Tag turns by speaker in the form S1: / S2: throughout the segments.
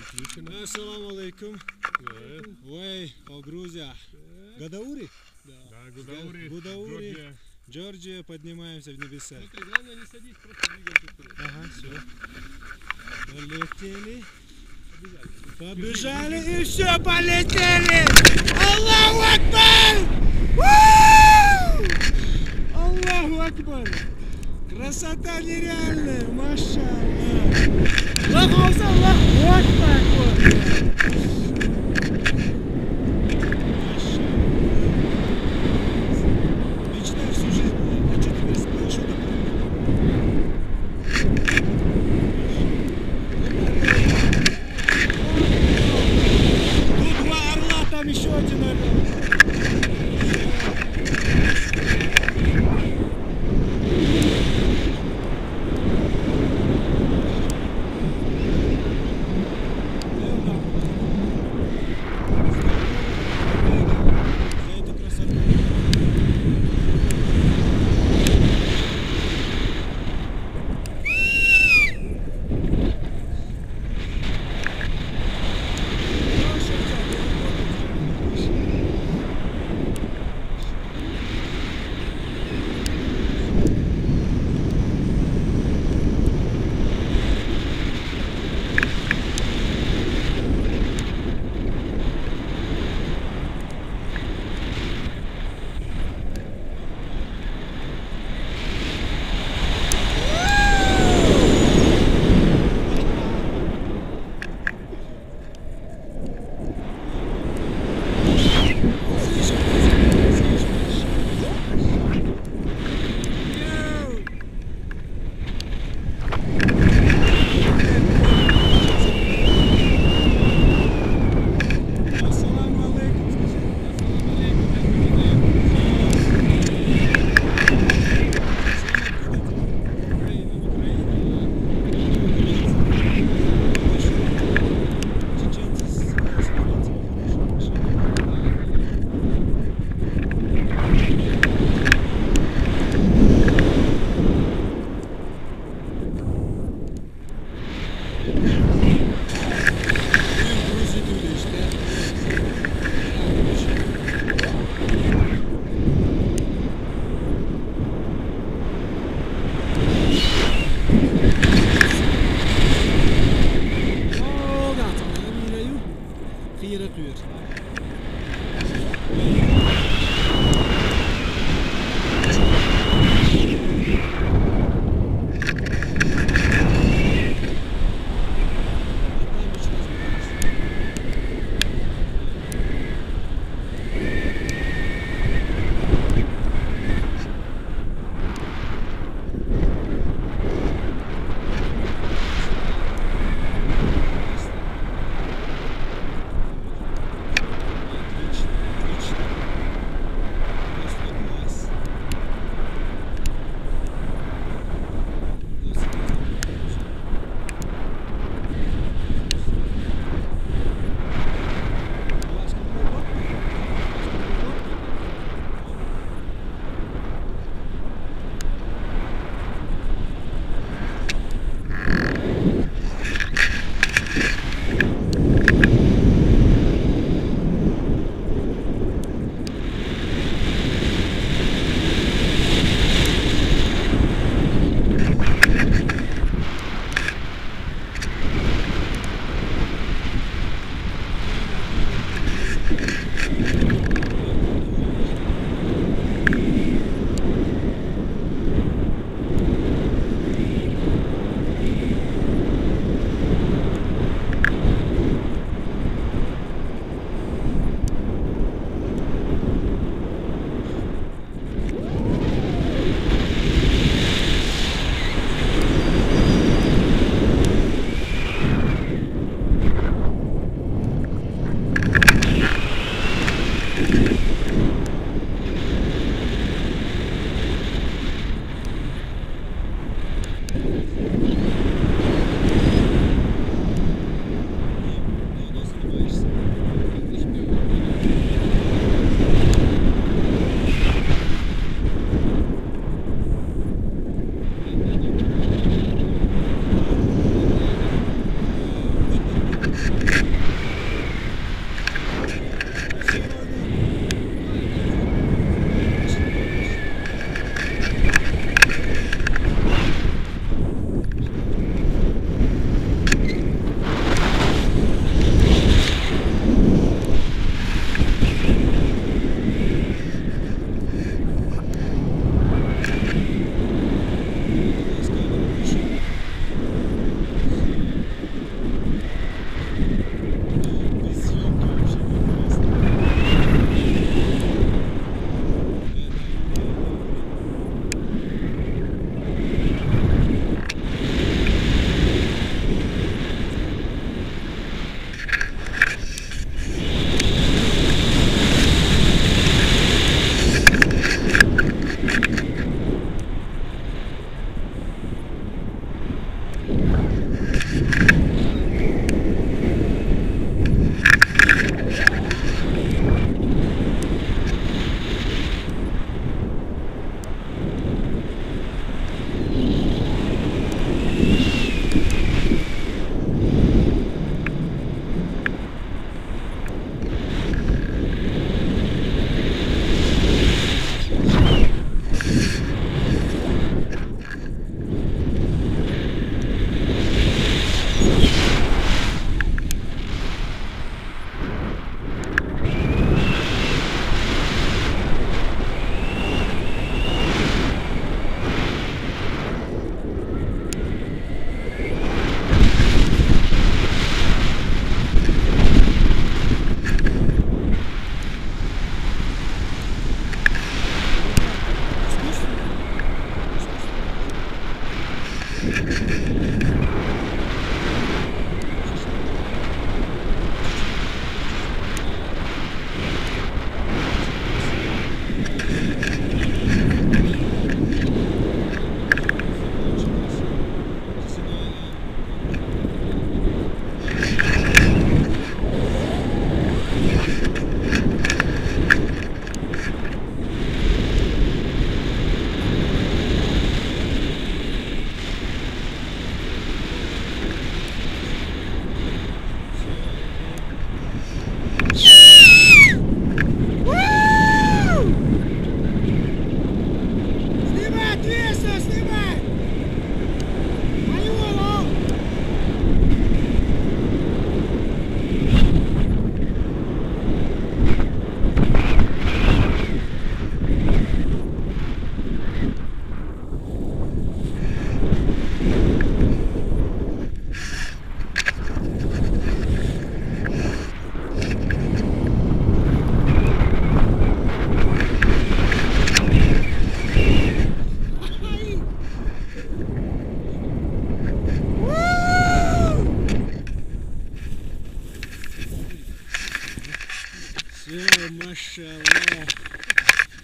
S1: Включено.
S2: Ассаламу алейкум.
S1: Да.
S2: Way of Грузия. Гадаури?
S1: Да, Гудаури.
S2: Гудаури.
S1: Джорджия.
S2: Поднимаемся в небеса.
S3: Смотри, главное не садись, просто двигайся вперед.
S2: Ага, все. Полетели. Побежали и все, полетели! Аллаху Акбар! Аллаху Акбар! Красота нереальная, машаллах! Аллаху Аллах!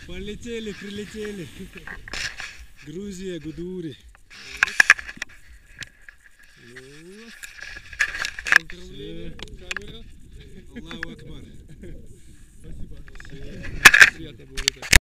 S2: Полетели, прилетели. Грузия, Гудури. Лава Акбар.